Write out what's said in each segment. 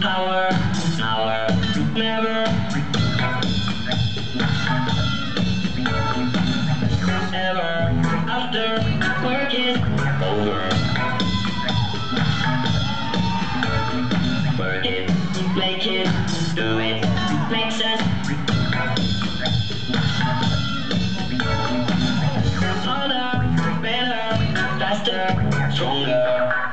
Power, power, never ever after working over. Zone.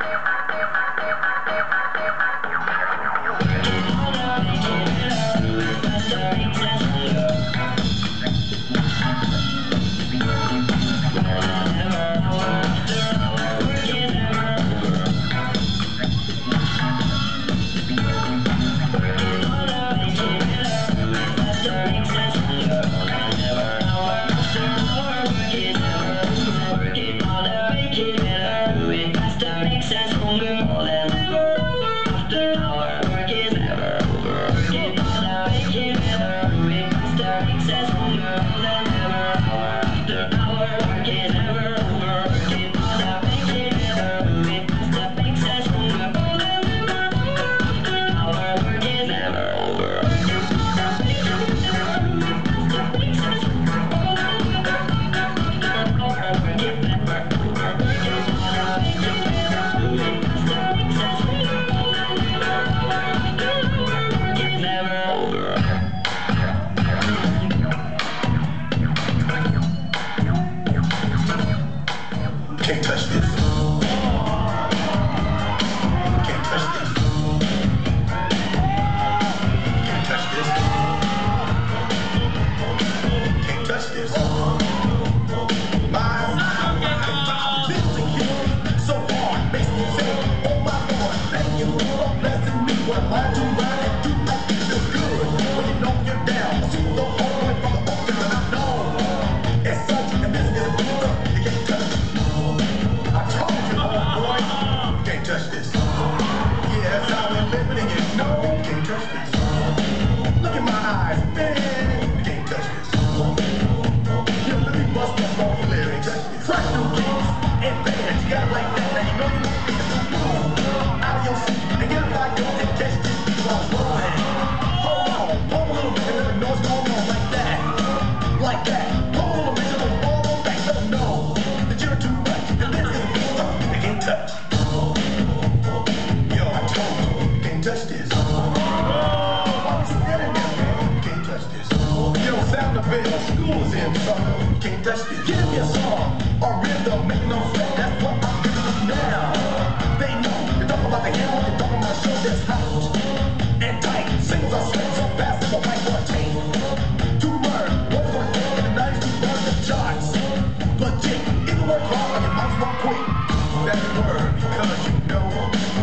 touch this. cause you know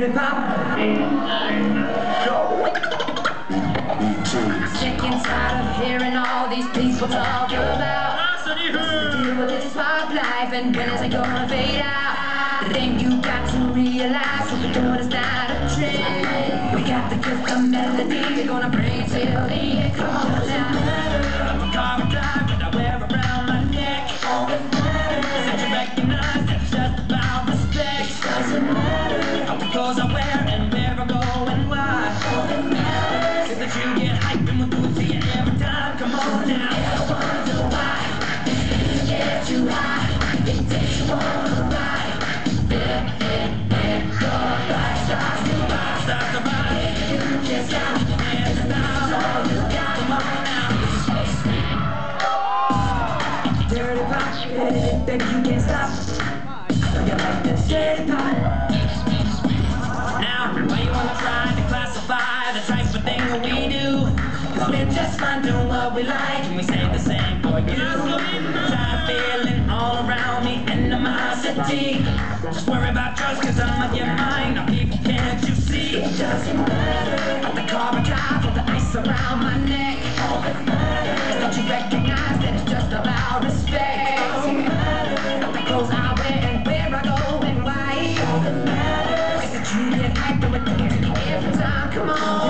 dirty pop. Sick and tired of hearing all these people talk about what's the deal with this pop life and when is it gonna fade out? Then you got to realize what you're doing is not a trend. We got the gift the melody, we're gonna bring. How the clothes and where I go and why. Say that matters is that you get hyped and we'll do it to you every time. Come on now. Never wonder why. This get too high. It takes you on a ride. Hit, hit, hit. The light starts to rise. Starts to rise. You just got dance now. all you got. Come on now. This is space. Dirty hit it, you can't stop. You like the dirty pop. what we do. We're just fine doing what we like. And we say the same for you. Tired feeling all around me, animosity. Just worry about yours cause I'm of your mind. Now people can't you see? It doesn't matter. At the car I drive with the ice around my neck. All that matters. Don't you recognize that it's just about respect? It doesn't matter. At the clothes I wear and where I go and why. All that matters. Is that you get hyped thinking. every time. Come on.